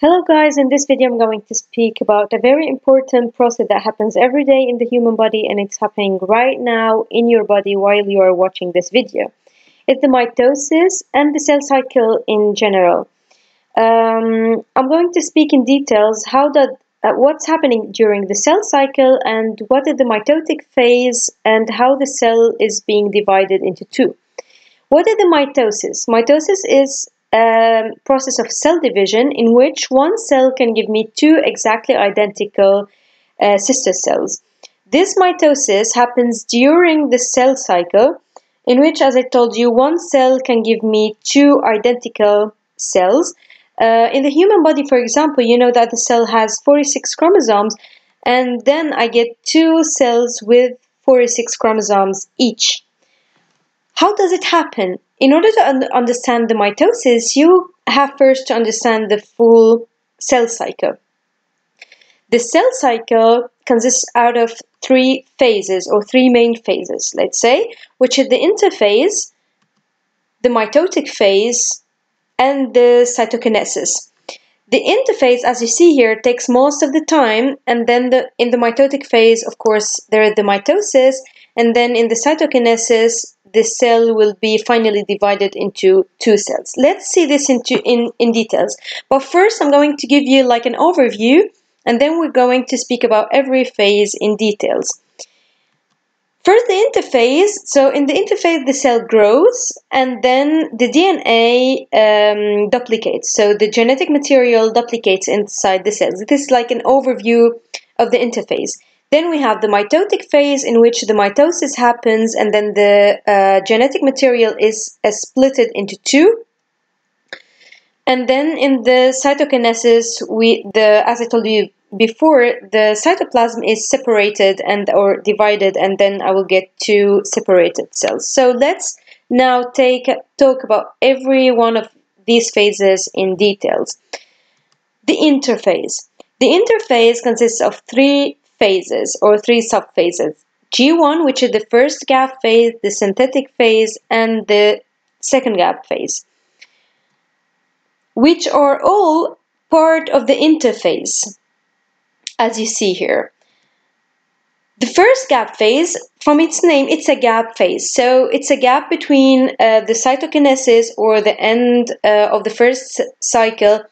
Hello guys, in this video I'm going to speak about a very important process that happens every day in the human body and it's happening right now in your body while you are watching this video. It's the mitosis and the cell cycle in general. Um, I'm going to speak in details how that uh, what's happening during the cell cycle and what is the mitotic phase and how the cell is being divided into two. What is the mitosis? Mitosis is a process of cell division in which one cell can give me two exactly identical uh, sister cells. This mitosis happens during the cell cycle in which, as I told you, one cell can give me two identical cells. Uh, in the human body, for example, you know that the cell has 46 chromosomes and then I get two cells with 46 chromosomes each. How does it happen? In order to un understand the mitosis, you have first to understand the full cell cycle. The cell cycle consists out of three phases or three main phases, let's say, which is the interphase, the mitotic phase, and the cytokinesis. The interphase, as you see here, takes most of the time, and then the, in the mitotic phase, of course, there is the mitosis, and then in the cytokinesis, the cell will be finally divided into two cells. Let's see this into in, in details. But first I'm going to give you like an overview and then we're going to speak about every phase in details. First the interphase, so in the interphase the cell grows and then the DNA um, duplicates, so the genetic material duplicates inside the cells. This is like an overview of the interphase. Then we have the mitotic phase in which the mitosis happens and then the uh, genetic material is uh, splitted into two. And then in the cytokinesis, we the as I told you before, the cytoplasm is separated and or divided, and then I will get two separated cells. So let's now take talk about every one of these phases in details. The interphase. The interphase consists of three phases or three subphases. G1, which is the first gap phase, the synthetic phase, and the second gap phase, which are all part of the interphase, as you see here. The first gap phase, from its name, it's a gap phase. So it's a gap between uh, the cytokinesis or the end uh, of the first cycle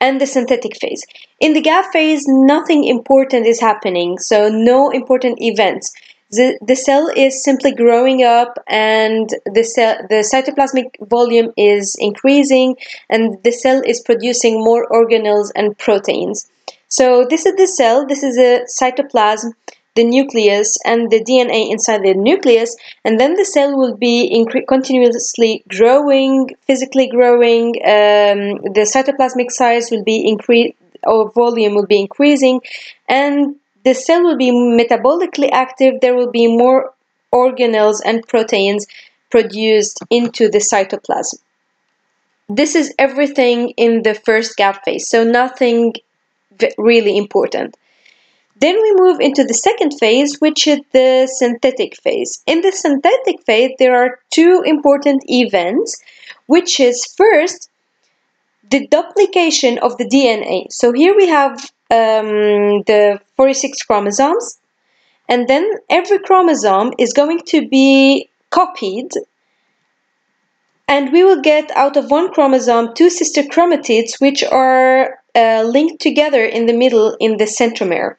and the synthetic phase. In the gap phase, nothing important is happening, so no important events. The, the cell is simply growing up and the, cell, the cytoplasmic volume is increasing and the cell is producing more organelles and proteins. So this is the cell, this is the cytoplasm, the nucleus and the DNA inside the nucleus and then the cell will be continuously growing, physically growing, um, the cytoplasmic size will be increased or volume will be increasing and the cell will be metabolically active, there will be more organelles and proteins produced into the cytoplasm. This is everything in the first gap phase, so nothing really important. Then we move into the second phase, which is the synthetic phase. In the synthetic phase, there are two important events, which is first, the duplication of the DNA. So here we have um, the 46 chromosomes, and then every chromosome is going to be copied, and we will get out of one chromosome two sister chromatids, which are uh, linked together in the middle in the centromere.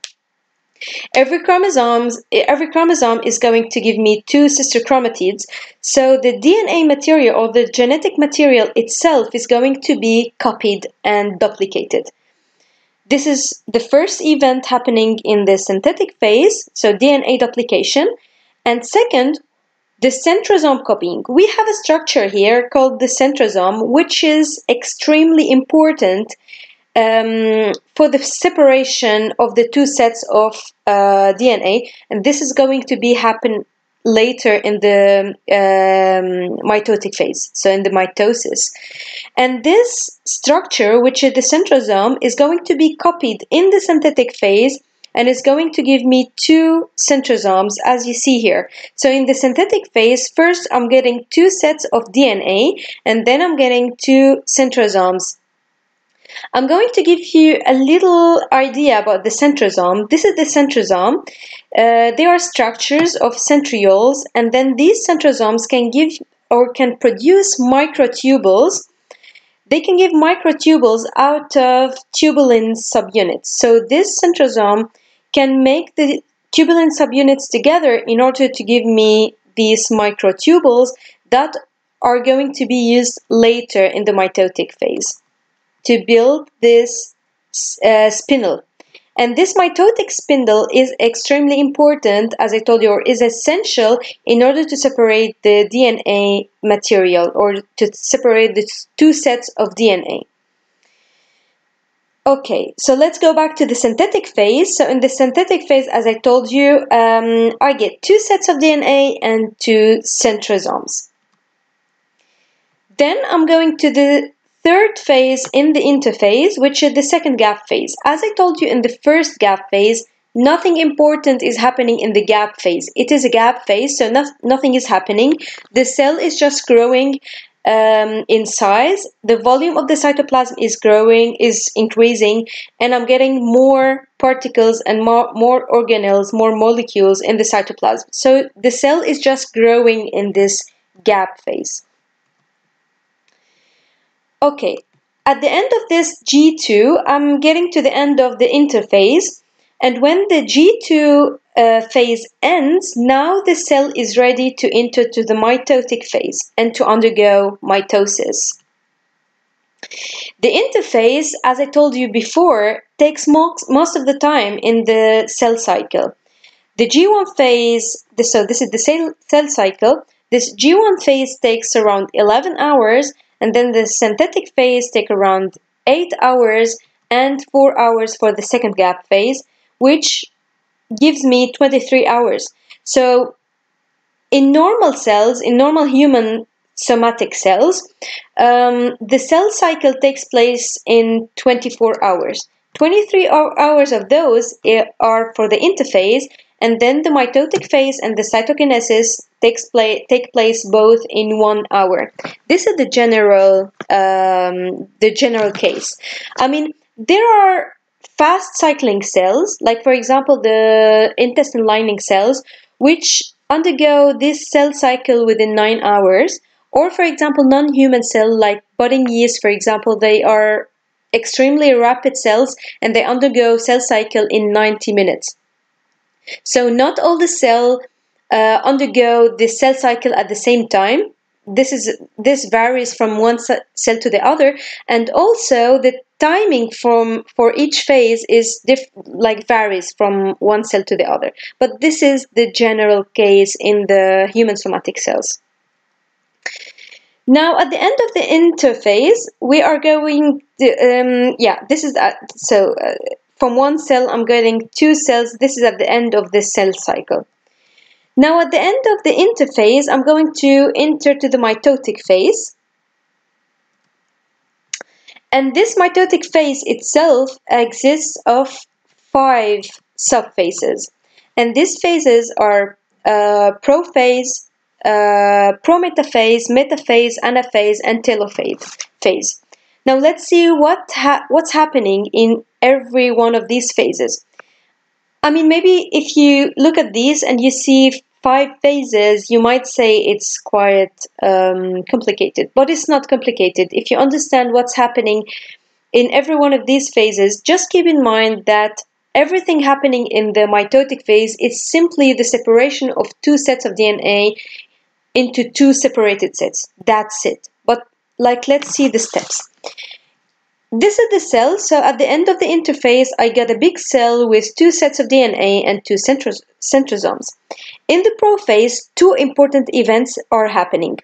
Every chromosome, every chromosome is going to give me two sister chromatids. So the DNA material or the genetic material itself is going to be copied and duplicated. This is the first event happening in the synthetic phase, so DNA duplication. And second, the centrosome copying. We have a structure here called the centrosome, which is extremely important um, for the separation of the two sets of uh, DNA, and this is going to be happen later in the um, mitotic phase, so in the mitosis. And this structure, which is the centrosome, is going to be copied in the synthetic phase and is going to give me two centrosomes as you see here. So in the synthetic phase, first I'm getting two sets of DNA and then I'm getting two centrosomes I'm going to give you a little idea about the centrosome. This is the centrosome. Uh, they are structures of centrioles, and then these centrosomes can give or can produce microtubules. They can give microtubules out of tubulin subunits. So this centrosome can make the tubulin subunits together in order to give me these microtubules that are going to be used later in the mitotic phase to build this uh, spindle. And this mitotic spindle is extremely important, as I told you, or is essential in order to separate the DNA material or to separate the two sets of DNA. Okay, so let's go back to the synthetic phase. So in the synthetic phase, as I told you, um, I get two sets of DNA and two centrosomes. Then I'm going to the third phase in the interphase, which is the second gap phase. As I told you in the first gap phase, nothing important is happening in the gap phase. It is a gap phase, so no nothing is happening. The cell is just growing um, in size. The volume of the cytoplasm is growing, is increasing, and I'm getting more particles and more, more organelles, more molecules in the cytoplasm. So the cell is just growing in this gap phase. Okay, at the end of this G2, I'm getting to the end of the interphase. And when the G2 uh, phase ends, now the cell is ready to enter to the mitotic phase and to undergo mitosis. The interphase, as I told you before, takes most, most of the time in the cell cycle. The G1 phase, so this is the cell, cell cycle, this G1 phase takes around 11 hours and then the synthetic phase take around 8 hours and 4 hours for the second gap phase which gives me 23 hours. So in normal cells in normal human somatic cells um, the cell cycle takes place in 24 hours. 23 hours of those eh, are for the interphase and then the mitotic phase and the cytokinesis takes place take place both in one hour. This is the general um, the general case. I mean, there are fast cycling cells, like for example the intestine lining cells, which undergo this cell cycle within nine hours. Or for example, non-human cell like budding yeast, for example, they are extremely rapid cells and they undergo cell cycle in 90 minutes. So not all the cell uh, undergo the cell cycle at the same time. This is this varies from one cell to the other, and also the timing from for each phase is diff, like varies from one cell to the other. But this is the general case in the human somatic cells. Now, at the end of the interphase, we are going to, um, yeah, this is, uh, so uh, from one cell I'm getting two cells. This is at the end of the cell cycle. Now at the end of the interphase, I'm going to enter to the mitotic phase. And this mitotic phase itself exists of five subphases. And these phases are uh, prophase, uh, prometaphase, metaphase, anaphase, and telophase phase. Now let's see what ha what's happening in every one of these phases. I mean, maybe if you look at these and you see five phases, you might say it's quite um, complicated, but it's not complicated. If you understand what's happening in every one of these phases, just keep in mind that everything happening in the mitotic phase is simply the separation of two sets of DNA into two separated sets. That's it. But like, let's see the steps. This is the cell, so at the end of the interphase I get a big cell with two sets of DNA and two centros centrosomes. In the prophase, two important events are happening.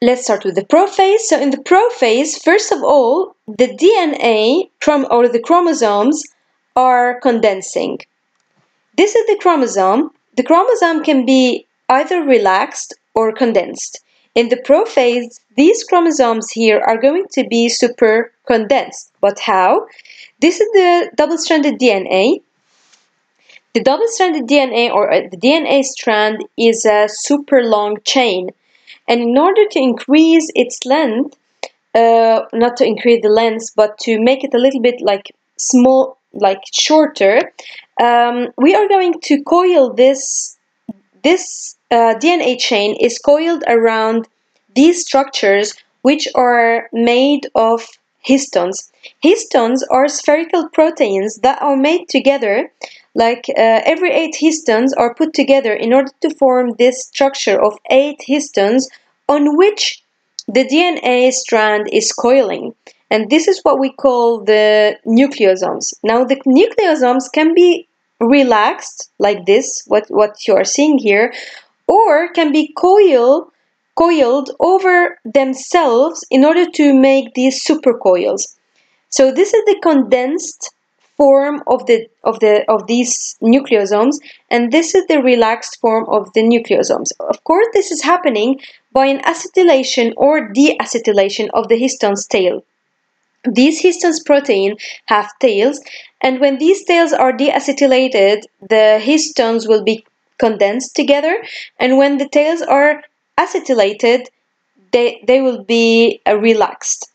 Let's start with the prophase. So in the prophase, first of all, the DNA or the chromosomes are condensing. This is the chromosome. The chromosome can be either relaxed or condensed. In the prophase, these chromosomes here are going to be super condensed. But how? This is the double-stranded DNA. The double-stranded DNA or uh, the DNA strand is a super long chain. And in order to increase its length, uh, not to increase the length, but to make it a little bit like small, like shorter, um, we are going to coil this. This uh, DNA chain is coiled around these structures, which are made of histones. Histones are spherical proteins that are made together, like uh, every eight histones are put together in order to form this structure of eight histones on which the DNA strand is coiling. And this is what we call the nucleosomes. Now, the nucleosomes can be relaxed like this, what, what you are seeing here, or can be coiled coiled over themselves in order to make these supercoils. So this is the condensed form of the of the of these nucleosomes and this is the relaxed form of the nucleosomes. Of course this is happening by an acetylation or deacetylation of the histone's tail. These histones protein have tails and when these tails are deacetylated the histones will be condensed together and when the tails are acetylated, they, they will be uh, relaxed.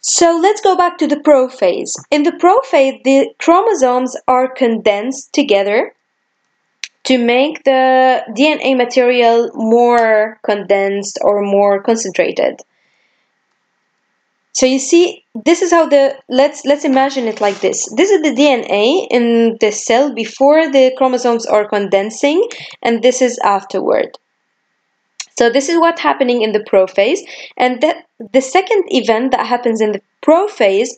So let's go back to the prophase. In the prophase, the chromosomes are condensed together to make the DNA material more condensed or more concentrated. So you see, this is how the let's let's imagine it like this. This is the DNA in the cell before the chromosomes are condensing, and this is afterward. So this is what's happening in the prophase. And that the second event that happens in the prophase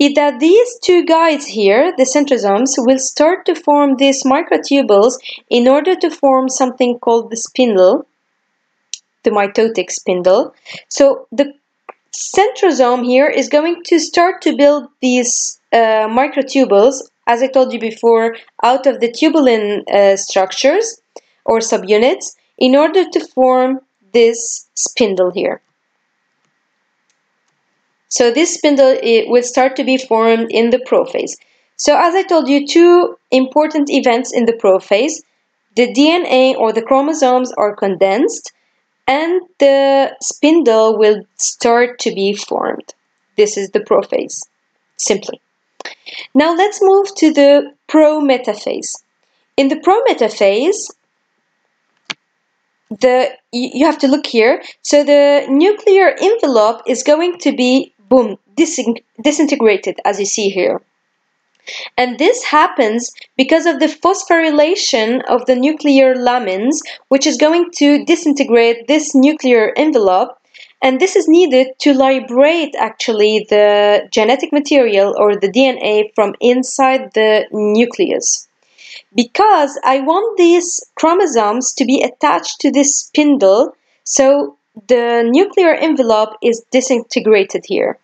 is that these two guides here, the centrosomes, will start to form these microtubules in order to form something called the spindle, the mitotic spindle. So the centrosome here is going to start to build these uh, microtubules, as I told you before, out of the tubulin uh, structures or subunits in order to form this spindle here. So this spindle will start to be formed in the prophase. So as I told you, two important events in the prophase. The DNA or the chromosomes are condensed and the spindle will start to be formed. This is the prophase, simply. Now let's move to the prometaphase. In the prometaphase, the you have to look here. So the nuclear envelope is going to be boom disintegrated as you see here. And this happens because of the phosphorylation of the nuclear lamins, which is going to disintegrate this nuclear envelope. And this is needed to liberate actually the genetic material or the DNA from inside the nucleus because I want these chromosomes to be attached to this spindle so the nuclear envelope is disintegrated here.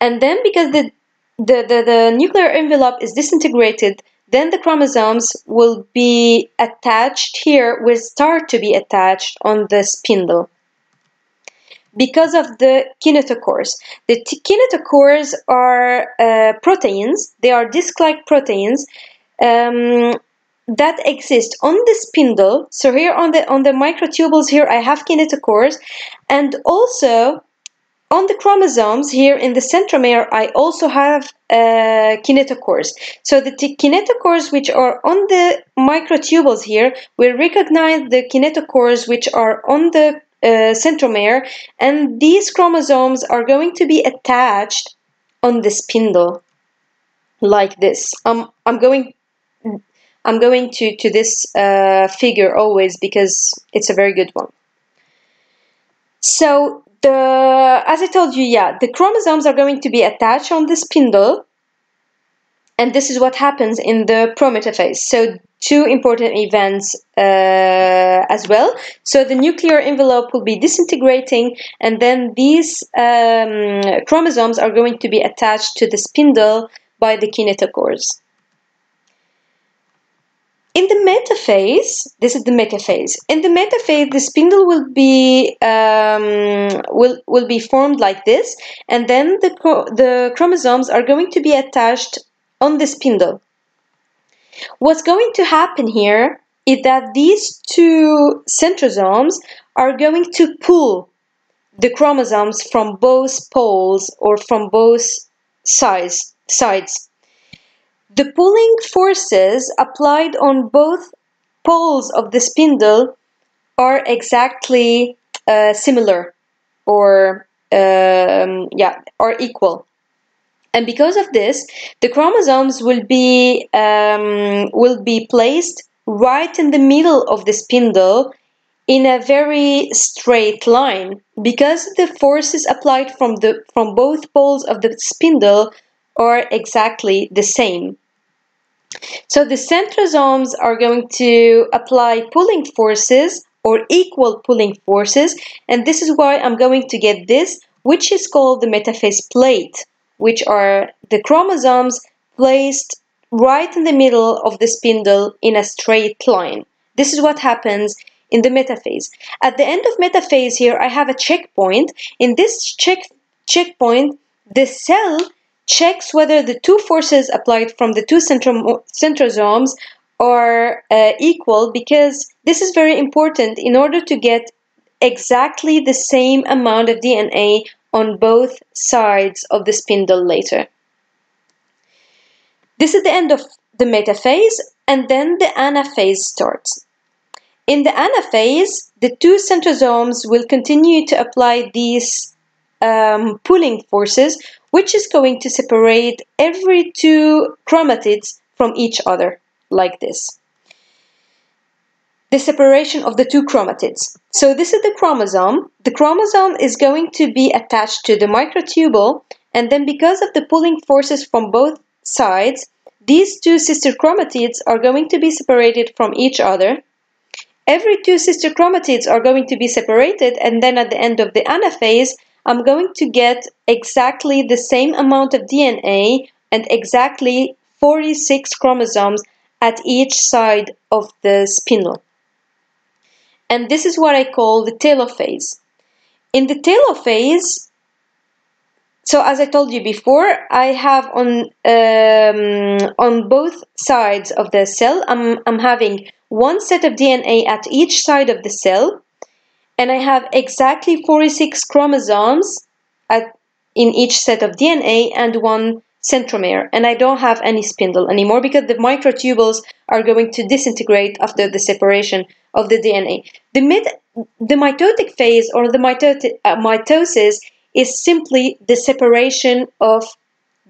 And then because the, the, the, the nuclear envelope is disintegrated, then the chromosomes will be attached here, will start to be attached on the spindle because of the kinetochores. The kinetochores are uh, proteins, they are disc-like proteins um, that exist on the spindle. So here on the on the microtubules here I have kinetochores and also on the chromosomes here in the centromere I also have uh, kinetochores. So the kinetochores which are on the microtubules here will recognize the kinetochores which are on the uh, centromere and these chromosomes are going to be attached on the spindle like this. Um, I'm going I'm going to, to this uh, figure always because it's a very good one. So the as I told you, yeah, the chromosomes are going to be attached on the spindle, and this is what happens in the prometaphase. So two important events uh, as well. So the nuclear envelope will be disintegrating, and then these um, chromosomes are going to be attached to the spindle by the kinetochores. In the metaphase, this is the metaphase. In the metaphase, the spindle will be um, will will be formed like this, and then the the chromosomes are going to be attached on the spindle. What's going to happen here is that these two centrosomes are going to pull the chromosomes from both poles or from both sides. sides. The pulling forces applied on both poles of the spindle are exactly uh, similar or um, yeah are equal. And because of this the chromosomes will be um, will be placed right in the middle of the spindle in a very straight line. Because the forces applied from the from both poles of the spindle are exactly the same so the centrosomes are going to apply pulling forces or equal pulling forces and this is why I'm going to get this which is called the metaphase plate which are the chromosomes placed right in the middle of the spindle in a straight line. This is what happens in the metaphase. At the end of metaphase here I have a checkpoint. In this check checkpoint the cell checks whether the two forces applied from the two centrosomes are uh, equal because this is very important in order to get exactly the same amount of DNA on both sides of the spindle later. This is the end of the metaphase and then the anaphase starts. In the anaphase, the two centrosomes will continue to apply these um, pulling forces which is going to separate every two chromatids from each other, like this. The separation of the two chromatids. So this is the chromosome. The chromosome is going to be attached to the microtubule, and then because of the pulling forces from both sides, these two sister chromatids are going to be separated from each other. Every two sister chromatids are going to be separated, and then at the end of the anaphase, I'm going to get exactly the same amount of DNA and exactly 46 chromosomes at each side of the spindle. And this is what I call the telophase. In the telophase, so as I told you before, I have on um, on both sides of the cell, I'm, I'm having one set of DNA at each side of the cell, and I have exactly 46 chromosomes at, in each set of DNA and one centromere and I don't have any spindle anymore because the microtubules are going to disintegrate after the separation of the DNA. The, mid, the mitotic phase or the uh, mitosis is simply the separation of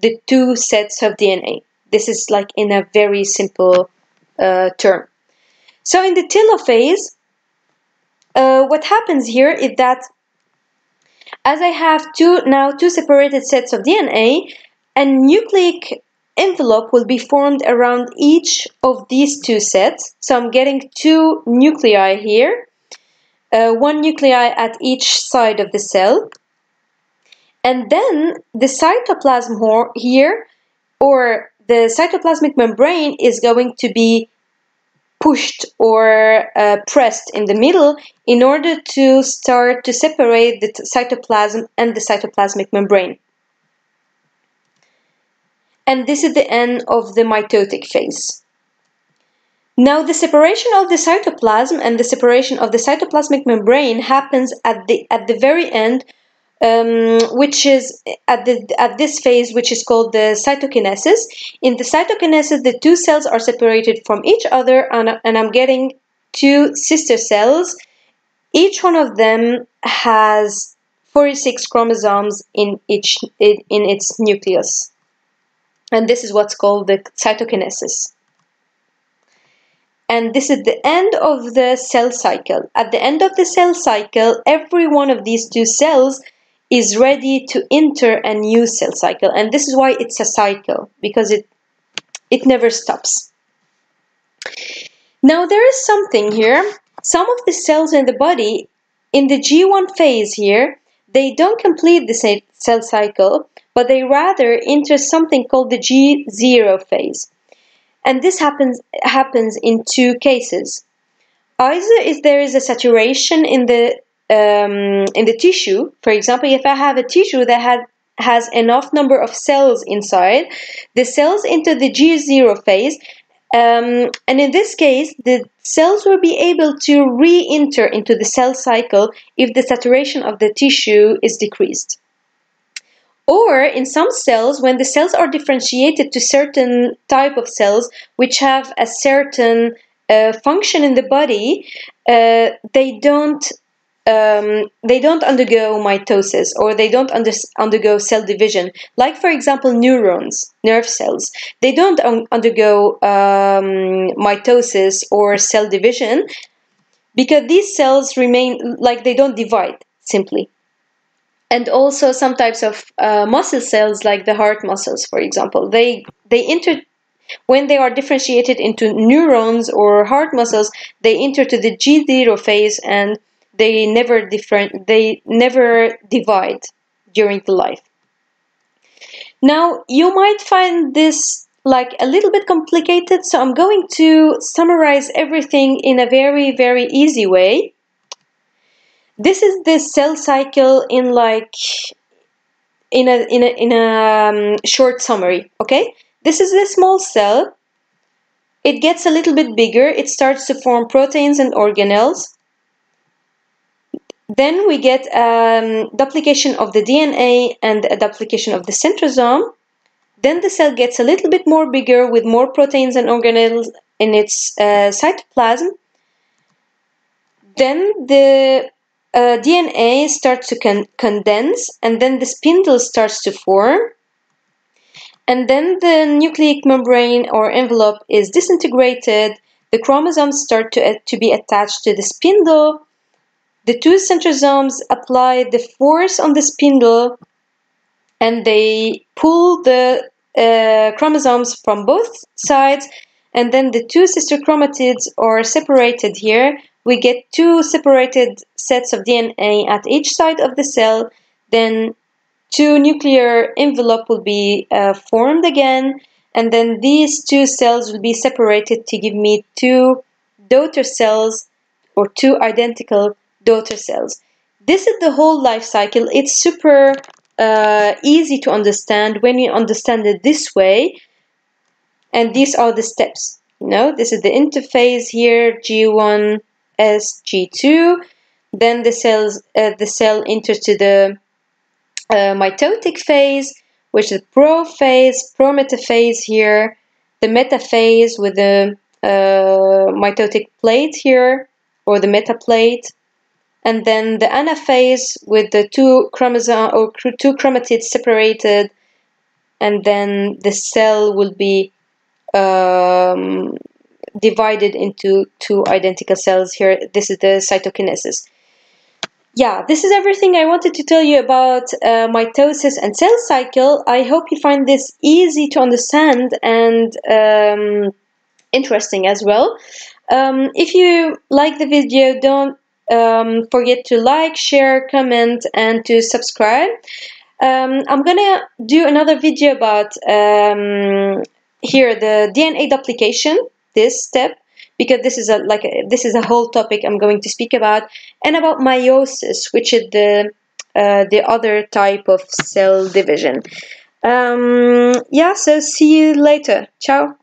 the two sets of DNA. This is like in a very simple uh, term. So in the telophase, uh, what happens here is that as I have two now two separated sets of DNA, a nucleic envelope will be formed around each of these two sets. So I'm getting two nuclei here, uh, one nuclei at each side of the cell. And then the cytoplasm here, or the cytoplasmic membrane, is going to be pushed or uh, pressed in the middle in order to start to separate the cytoplasm and the cytoplasmic membrane. And this is the end of the mitotic phase. Now the separation of the cytoplasm and the separation of the cytoplasmic membrane happens at the at the very end um, which is at, the, at this phase, which is called the cytokinesis. In the cytokinesis, the two cells are separated from each other, and, and I'm getting two sister cells. Each one of them has 46 chromosomes in each in, in its nucleus. And this is what's called the cytokinesis. And this is the end of the cell cycle. At the end of the cell cycle, every one of these two cells is ready to enter a new cell cycle. And this is why it's a cycle, because it, it never stops. Now there is something here. Some of the cells in the body, in the G1 phase here, they don't complete the cell cycle, but they rather enter something called the G0 phase. And this happens, happens in two cases. Either if there is a saturation in the um, in the tissue, for example, if I have a tissue that had, has enough number of cells inside, the cells enter the G0 phase Um, and in this case, the cells will be able to re-enter into the cell cycle if the saturation of the tissue is decreased. Or in some cells, when the cells are differentiated to certain type of cells which have a certain uh, function in the body, uh, they don't um, they don't undergo mitosis or they don't under, undergo cell division. Like, for example, neurons, nerve cells, they don't un undergo um, mitosis or cell division because these cells remain like they don't divide simply. And also some types of uh, muscle cells, like the heart muscles, for example, they they enter when they are differentiated into neurons or heart muscles, they enter to the G0 phase and they never different they never divide during the life. Now you might find this like a little bit complicated so i'm going to summarize everything in a very very easy way. This is the cell cycle in like in a in a in a um, short summary okay? This is a small cell. It gets a little bit bigger. It starts to form proteins and organelles then we get um, duplication of the DNA and a duplication of the centrosome. Then the cell gets a little bit more bigger with more proteins and organelles in its uh, cytoplasm. Then the uh, DNA starts to con condense and then the spindle starts to form. And then the nucleic membrane or envelope is disintegrated. The chromosomes start to, uh, to be attached to the spindle the two centrosomes apply the force on the spindle and they pull the uh, chromosomes from both sides and then the two sister chromatids are separated here. We get two separated sets of DNA at each side of the cell. Then two nuclear envelope will be uh, formed again and then these two cells will be separated to give me two daughter cells or two identical daughter cells. This is the whole life cycle. It's super uh, easy to understand when you understand it this way. And these are the steps. You know, this is the interphase here, G1, S, G2. Then the cells, uh, the cell enters to the uh, mitotic phase, which is prophase, prometaphase here, the metaphase with the uh, mitotic plate here, or the metaplate, and then the anaphase with the two chromosome or two chromatids separated and then the cell will be um, divided into two identical cells. Here this is the cytokinesis. Yeah this is everything I wanted to tell you about uh, mitosis and cell cycle. I hope you find this easy to understand and um, interesting as well. Um, if you like the video don't um, forget to like, share, comment, and to subscribe. Um, I'm gonna do another video about um, here the DNA duplication, this step, because this is a like a, this is a whole topic I'm going to speak about, and about meiosis, which is the uh, the other type of cell division. Um, yeah, so see you later. Ciao.